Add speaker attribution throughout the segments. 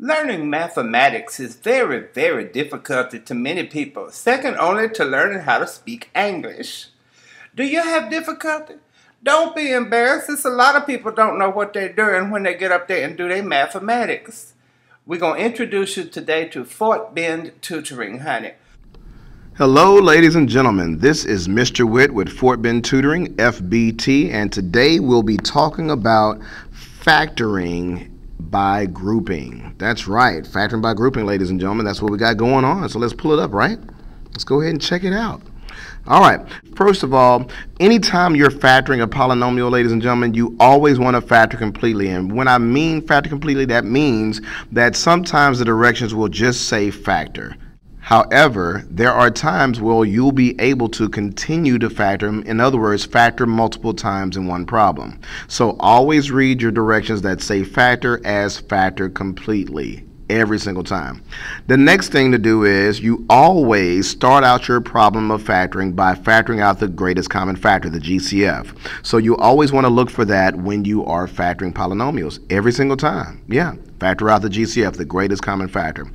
Speaker 1: Learning mathematics is very, very difficult to many people, second only to learning how to speak English. Do you have difficulty? Don't be embarrassed. It's a lot of people don't know what they're doing when they get up there and do their mathematics. We're going to introduce you today to Fort Bend Tutoring, honey.
Speaker 2: Hello, ladies and gentlemen. This is Mr. Whitt with Fort Bend Tutoring, FBT, and today we'll be talking about factoring by grouping. That's right, factoring by grouping, ladies and gentlemen. That's what we got going on. So let's pull it up, right? Let's go ahead and check it out. All right, first of all, anytime you're factoring a polynomial, ladies and gentlemen, you always want to factor completely. And when I mean factor completely, that means that sometimes the directions will just say factor. However, there are times where you'll be able to continue to factor, in other words, factor multiple times in one problem. So always read your directions that say factor as factor completely every single time. The next thing to do is you always start out your problem of factoring by factoring out the greatest common factor, the GCF. So you always want to look for that when you are factoring polynomials every single time. Yeah, factor out the GCF, the greatest common factor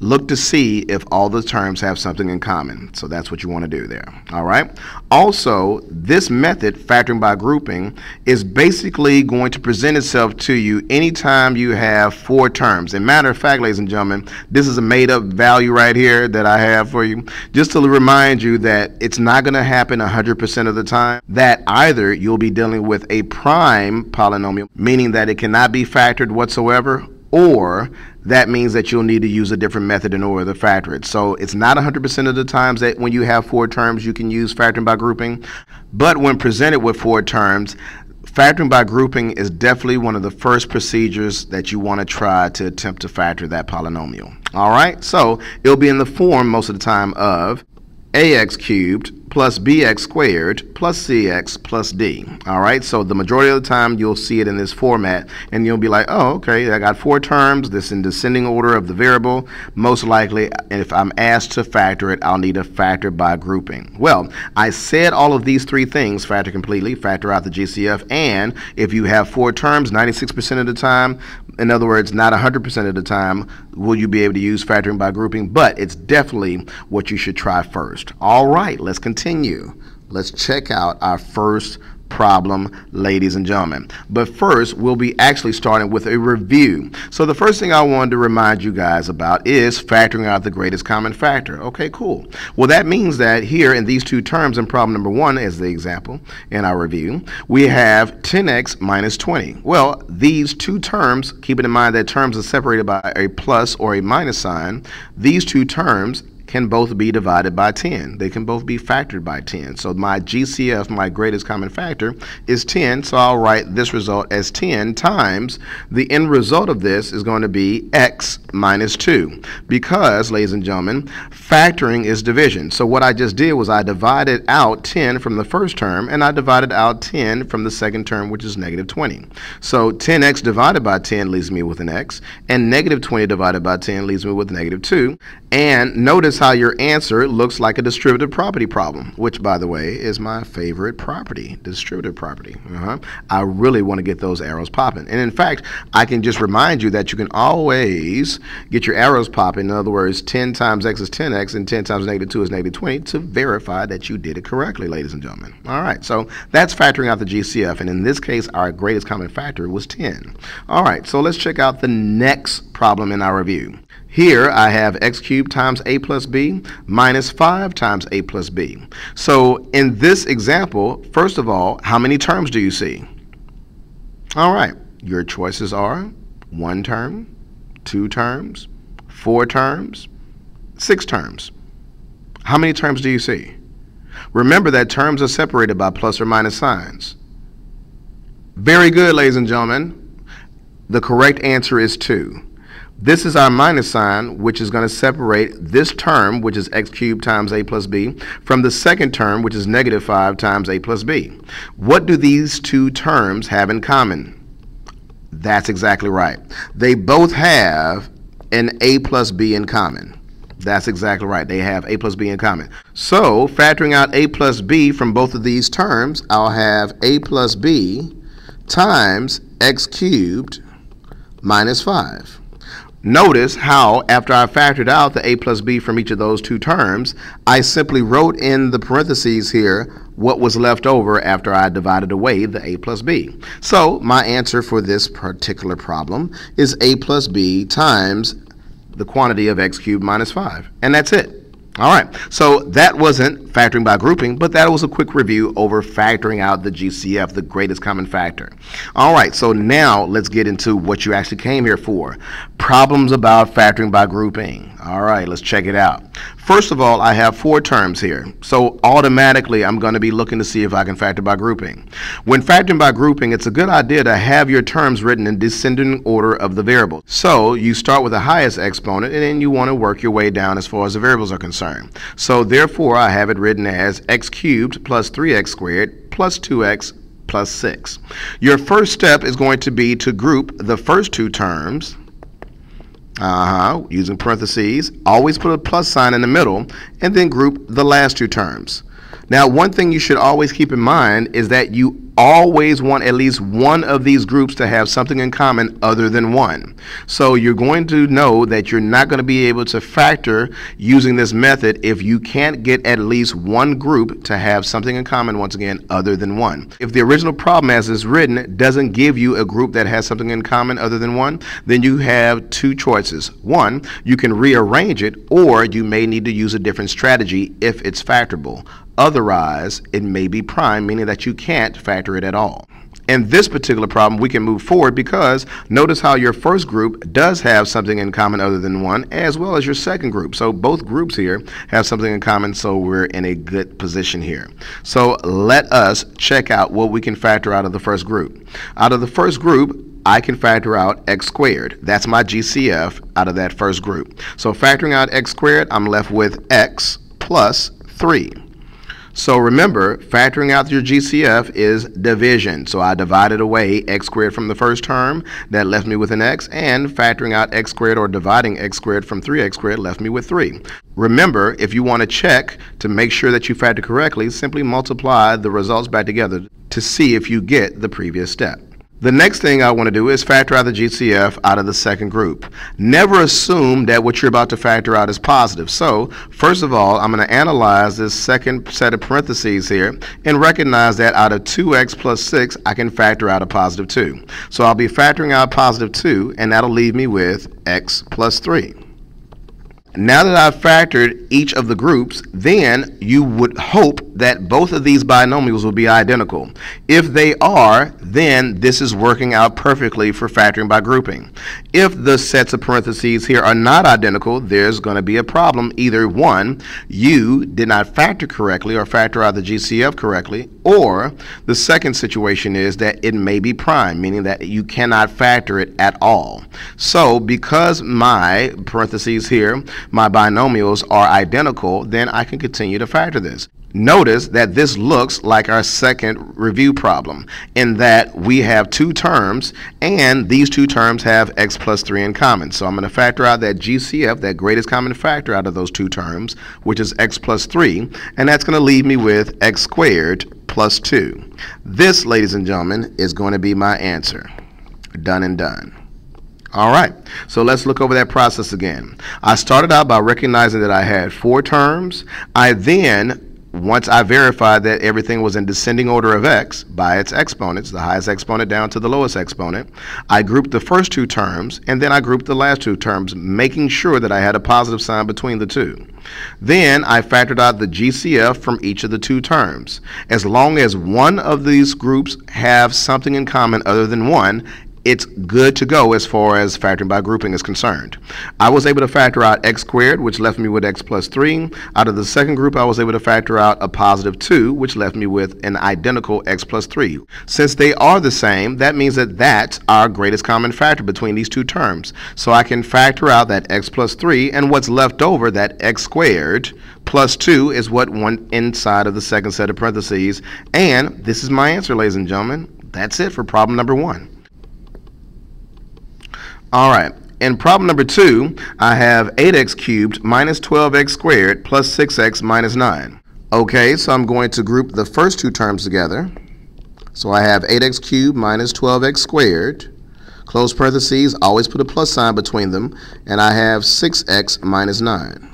Speaker 2: look to see if all the terms have something in common. So that's what you want to do there. All right. Also, this method, factoring by grouping, is basically going to present itself to you anytime you have four terms. And matter of fact, ladies and gentlemen, this is a made up value right here that I have for you. Just to remind you that it's not going to happen 100% of the time. That either you'll be dealing with a prime polynomial, meaning that it cannot be factored whatsoever, or that means that you'll need to use a different method in order to factor it. So it's not 100% of the times that when you have four terms you can use factoring by grouping, but when presented with four terms, factoring by grouping is definitely one of the first procedures that you want to try to attempt to factor that polynomial. All right, so it'll be in the form most of the time of ax cubed plus bx squared plus cx plus d. All right, so the majority of the time you'll see it in this format and you'll be like, oh, okay, I got four terms, this in descending order of the variable. Most likely, if I'm asked to factor it, I'll need a factor by grouping. Well, I said all of these three things, factor completely, factor out the GCF, and if you have four terms, 96% of the time, in other words, not 100% of the time will you be able to use factoring by grouping, but it's definitely what you should try first. All right, let's continue. Let's check out our first problem, ladies and gentlemen. But first, we'll be actually starting with a review. So the first thing I wanted to remind you guys about is factoring out the greatest common factor. Okay, cool. Well, that means that here in these two terms in problem number one, as the example in our review, we have 10x minus 20. Well, these two terms, keeping in mind that terms are separated by a plus or a minus sign, these two terms can both be divided by 10. They can both be factored by 10. So my GCF, my greatest common factor, is 10. So I'll write this result as 10 times the end result of this is going to be x minus 2. Because, ladies and gentlemen, factoring is division. So what I just did was I divided out 10 from the first term and I divided out 10 from the second term, which is negative 20. So 10x divided by 10 leaves me with an x, and negative 20 divided by 10 leaves me with negative 2. And notice how your answer looks like a distributive property problem, which, by the way, is my favorite property, distributive property. Uh-huh. I really want to get those arrows popping. And in fact, I can just remind you that you can always get your arrows popping. In other words, 10 times x is 10x and 10 times negative 2 is negative 20 to verify that you did it correctly, ladies and gentlemen. All right, so that's factoring out the GCF. And in this case, our greatest common factor was 10. All right, so let's check out the next problem in our review. Here I have x cubed times a plus b minus 5 times a plus b. So in this example, first of all, how many terms do you see? All right, your choices are one term, two terms, four terms, six terms. How many terms do you see? Remember that terms are separated by plus or minus signs. Very good, ladies and gentlemen. The correct answer is 2. This is our minus sign, which is going to separate this term, which is x cubed times a plus b, from the second term, which is negative 5 times a plus b. What do these two terms have in common? That's exactly right. They both have an a plus b in common. That's exactly right. They have a plus b in common. So, factoring out a plus b from both of these terms, I'll have a plus b times x cubed minus 5. Notice how, after I factored out the a plus b from each of those two terms, I simply wrote in the parentheses here what was left over after I divided away the a plus b. So my answer for this particular problem is a plus b times the quantity of x cubed minus 5. And that's it. All right, so that wasn't factoring by grouping, but that was a quick review over factoring out the GCF, the greatest common factor. All right, so now let's get into what you actually came here for. Problems about factoring by grouping. All right, let's check it out. First of all, I have four terms here. So automatically, I'm going to be looking to see if I can factor by grouping. When factoring by grouping, it's a good idea to have your terms written in descending order of the variables. So you start with the highest exponent, and then you want to work your way down as far as the variables are concerned. So therefore, I have it written as x cubed plus 3x squared plus 2x plus 6. Your first step is going to be to group the first two terms uh-huh, using parentheses. Always put a plus sign in the middle and then group the last two terms. Now, one thing you should always keep in mind is that you always want at least one of these groups to have something in common other than one. So you're going to know that you're not going to be able to factor using this method if you can't get at least one group to have something in common once again other than one. If the original problem as is written doesn't give you a group that has something in common other than one, then you have two choices. One, you can rearrange it or you may need to use a different strategy if it's factorable. Otherwise, it may be prime, meaning that you can't factor it at all. In this particular problem, we can move forward because notice how your first group does have something in common other than one, as well as your second group. So both groups here have something in common, so we're in a good position here. So let us check out what we can factor out of the first group. Out of the first group, I can factor out x squared. That's my GCF out of that first group. So factoring out x squared, I'm left with x plus 3. So remember, factoring out your GCF is division. So I divided away x squared from the first term. That left me with an x. And factoring out x squared or dividing x squared from 3x squared left me with 3. Remember, if you want to check to make sure that you factor correctly, simply multiply the results back together to see if you get the previous step. The next thing I want to do is factor out the GCF out of the second group. Never assume that what you're about to factor out is positive. So, first of all, I'm going to analyze this second set of parentheses here and recognize that out of 2x plus 6, I can factor out a positive 2. So I'll be factoring out positive 2, and that'll leave me with x plus 3. Now that I've factored each of the groups, then you would hope that both of these binomials will be identical. If they are, then this is working out perfectly for factoring by grouping. If the sets of parentheses here are not identical, there's going to be a problem. Either one, you did not factor correctly or factor out the GCF correctly, or the second situation is that it may be prime, meaning that you cannot factor it at all. So because my parentheses here my binomials are identical, then I can continue to factor this. Notice that this looks like our second review problem in that we have two terms and these two terms have x plus 3 in common. So I'm going to factor out that GCF, that greatest common factor out of those two terms, which is x plus 3, and that's going to leave me with x squared plus 2. This, ladies and gentlemen, is going to be my answer. Done and done. All right, so let's look over that process again. I started out by recognizing that I had four terms. I then once I verified that everything was in descending order of x by its exponents, the highest exponent down to the lowest exponent, I grouped the first two terms and then I grouped the last two terms, making sure that I had a positive sign between the two. Then I factored out the GCF from each of the two terms. As long as one of these groups have something in common other than one, it's good to go as far as factoring by grouping is concerned. I was able to factor out x squared, which left me with x plus 3. Out of the second group, I was able to factor out a positive 2, which left me with an identical x plus 3. Since they are the same, that means that that's our greatest common factor between these two terms. So I can factor out that x plus 3, and what's left over, that x squared plus 2, is what went inside of the second set of parentheses. And this is my answer, ladies and gentlemen. That's it for problem number one. All right. In problem number two, I have 8x cubed minus 12x squared plus 6x minus 9. Okay, so I'm going to group the first two terms together. So I have 8x cubed minus 12x squared close parentheses, always put a plus sign between them, and I have 6x minus 9.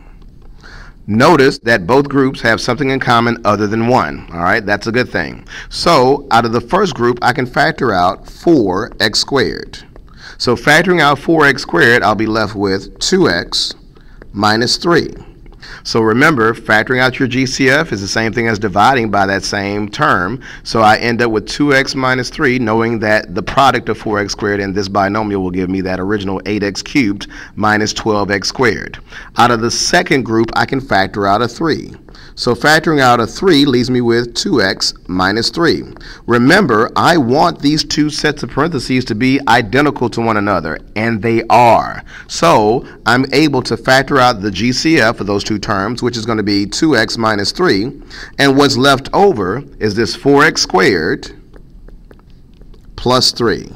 Speaker 2: Notice that both groups have something in common other than 1. All right, that's a good thing. So out of the first group, I can factor out 4x squared. So factoring out 4x squared, I'll be left with 2x minus 3. So remember, factoring out your GCF is the same thing as dividing by that same term. So I end up with 2x minus 3, knowing that the product of 4x squared and this binomial will give me that original 8x cubed minus 12x squared. Out of the second group, I can factor out a 3. So factoring out a 3 leaves me with 2x minus 3. Remember, I want these two sets of parentheses to be identical to one another, and they are. So I'm able to factor out the GCF of those two terms, which is going to be 2x minus 3. And what's left over is this 4x squared plus 3.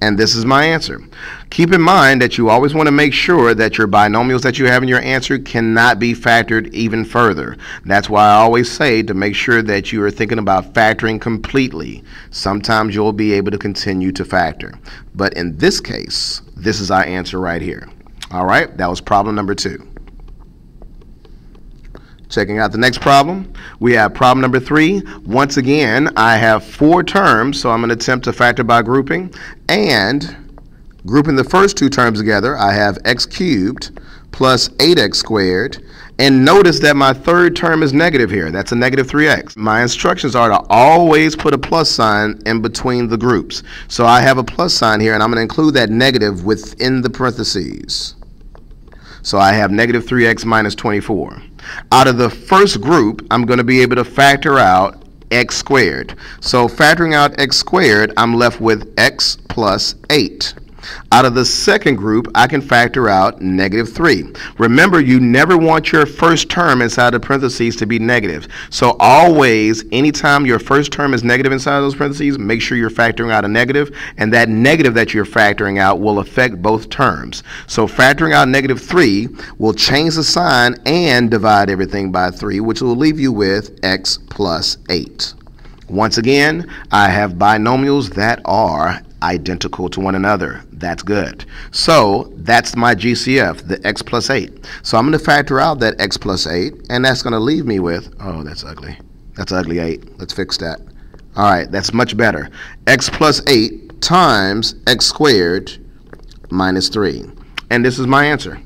Speaker 2: And this is my answer. Keep in mind that you always want to make sure that your binomials that you have in your answer cannot be factored even further. That's why I always say to make sure that you are thinking about factoring completely. Sometimes you'll be able to continue to factor. But in this case, this is our answer right here. All right, that was problem number two. Checking out the next problem, we have problem number three. Once again, I have four terms, so I'm going to attempt to factor by grouping. And grouping the first two terms together, I have x cubed plus 8x squared. And notice that my third term is negative here. That's a negative 3x. My instructions are to always put a plus sign in between the groups. So I have a plus sign here, and I'm going to include that negative within the parentheses. So I have negative 3x minus 24. Out of the first group, I'm going to be able to factor out x squared. So factoring out x squared, I'm left with x plus 8. Out of the second group, I can factor out negative 3. Remember, you never want your first term inside the parentheses to be negative. So always, anytime your first term is negative inside those parentheses, make sure you're factoring out a negative, and that negative that you're factoring out will affect both terms. So factoring out negative 3 will change the sign and divide everything by 3, which will leave you with x plus 8. Once again, I have binomials that are identical to one another. That's good. So that's my GCF, the x plus 8. So I'm going to factor out that x plus 8, and that's going to leave me with, oh, that's ugly. That's ugly 8. Let's fix that. All right, that's much better. x plus 8 times x squared minus 3. And this is my answer.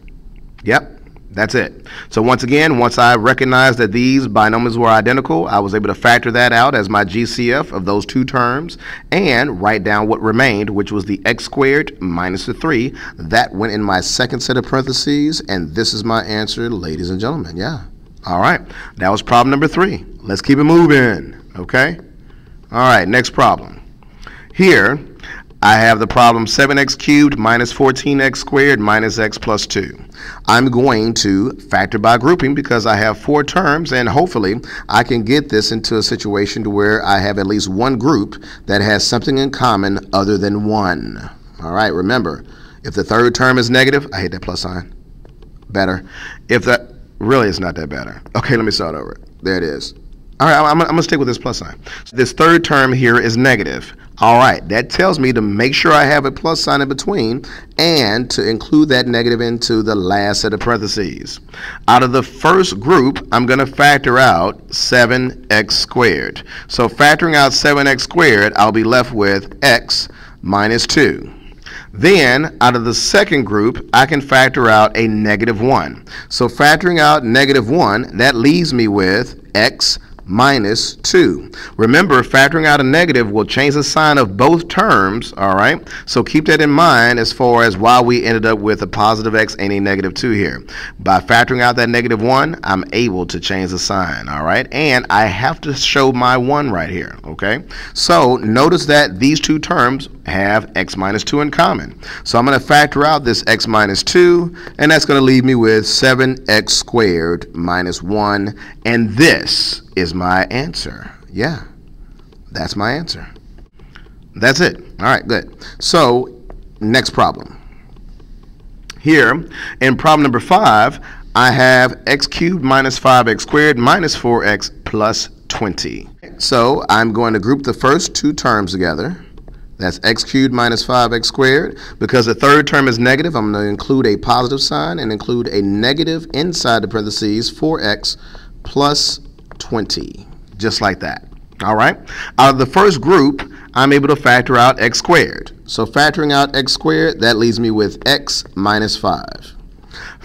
Speaker 2: Yep, that's it. So once again, once I recognized that these binomials were identical, I was able to factor that out as my GCF of those two terms and write down what remained, which was the x squared minus the 3. That went in my second set of parentheses, and this is my answer, ladies and gentlemen. Yeah. All right. That was problem number three. Let's keep it moving. Okay? All right, next problem. Here, I have the problem 7x cubed minus 14x squared minus x plus 2. I'm going to factor by grouping because I have four terms and hopefully I can get this into a situation to where I have at least one group that has something in common other than one. All right, remember, if the third term is negative, I hate that plus sign. Better. If that really it's not that better. Okay, let me start over. There it is. All right, I'm, I'm going to stick with this plus sign. This third term here is negative. All right, that tells me to make sure I have a plus sign in between and to include that negative into the last set of parentheses. Out of the first group, I'm going to factor out 7x squared. So factoring out 7x squared, I'll be left with x minus 2. Then, out of the second group, I can factor out a negative 1. So factoring out negative 1, that leaves me with x minus 2. Remember, factoring out a negative will change the sign of both terms, all right? So keep that in mind as far as why we ended up with a positive x and a negative 2 here. By factoring out that negative 1, I'm able to change the sign, all right? And I have to show my 1 right here, okay? So notice that these two terms have x minus 2 in common. So I'm going to factor out this x minus 2, and that's going to leave me with 7x squared minus 1, and this is my answer. Yeah, that's my answer. That's it. All right, good. So, next problem. Here, in problem number 5, I have x cubed minus 5x squared minus 4x plus 20. So, I'm going to group the first two terms together That's x cubed minus 5x squared. Because the third term is negative, I'm going to include a positive sign and include a negative inside the parentheses 4x plus 20. Just like that. All right? Out of the first group, I'm able to factor out x squared. So factoring out x squared, that leaves me with x minus 5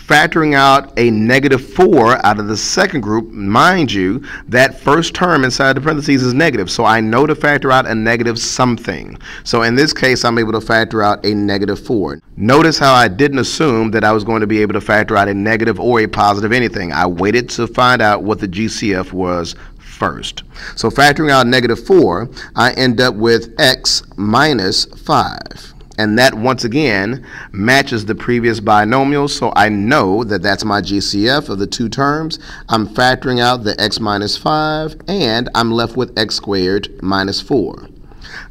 Speaker 2: factoring out a negative 4 out of the second group, mind you, that first term inside the parentheses is negative. So I know to factor out a negative something. So in this case, I'm able to factor out a negative 4. Notice how I didn't assume that I was going to be able to factor out a negative or a positive anything. I waited to find out what the GCF was first. So factoring out negative 4, I end up with x minus 5 and that once again matches the previous binomial so I know that that's my GCF of the two terms. I'm factoring out the x minus 5 and I'm left with x squared minus 4.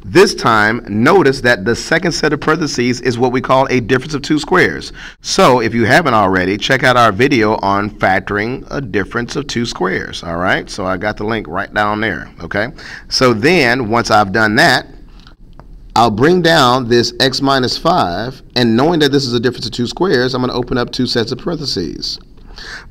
Speaker 2: This time, notice that the second set of parentheses is what we call a difference of two squares. So if you haven't already, check out our video on factoring a difference of two squares. All right, so I got the link right down there. Okay, so then once I've done that, I'll bring down this x minus 5, and knowing that this is a difference of two squares, I'm going to open up two sets of parentheses.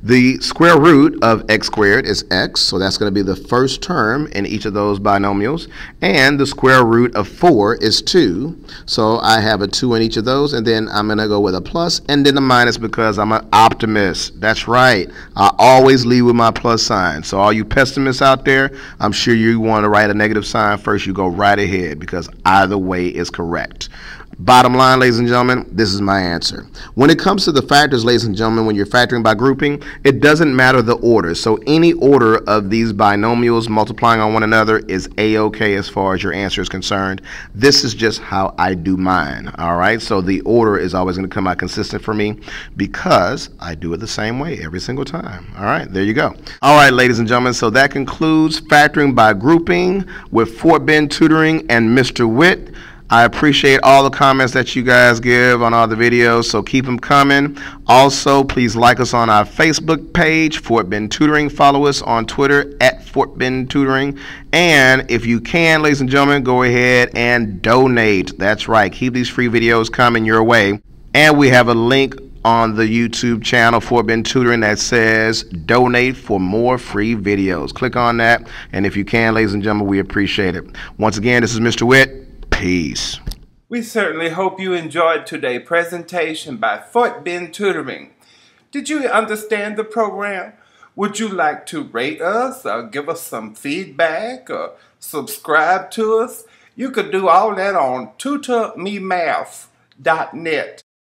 Speaker 2: The square root of x squared is x, so that's going to be the first term in each of those binomials. And the square root of 4 is 2, so I have a 2 in each of those, and then I'm going to go with a plus and then a minus because I'm an optimist. That's right. I always lead with my plus sign. So all you pessimists out there, I'm sure you want to write a negative sign first. You go right ahead because either way is correct. Bottom line, ladies and gentlemen, this is my answer. When it comes to the factors, ladies and gentlemen, when you're factoring by grouping, it doesn't matter the order. So any order of these binomials multiplying on one another is a-okay as far as your answer is concerned. This is just how I do mine, all right? So the order is always going to come out consistent for me because I do it the same way every single time. All right, there you go. All right, ladies and gentlemen, so that concludes factoring by grouping with Fort Bend Tutoring and Mr. Whitt. I appreciate all the comments that you guys give on all the videos, so keep them coming. Also, please like us on our Facebook page, Fort Bend Tutoring. Follow us on Twitter at Fort Bend Tutoring. And if you can, ladies and gentlemen, go ahead and donate. That's right. Keep these free videos coming your way. And we have a link on the YouTube channel Fort Bend Tutoring that says donate for more free videos. Click on that. And if you can, ladies and gentlemen, we appreciate it. Once again, this is Mr. Whitt. Peace.
Speaker 1: We certainly hope you enjoyed today's presentation by Fort Bend Tutoring. Did you understand the program? Would you like to rate us or give us some feedback or subscribe to us? You could do all that on tutormemath.net.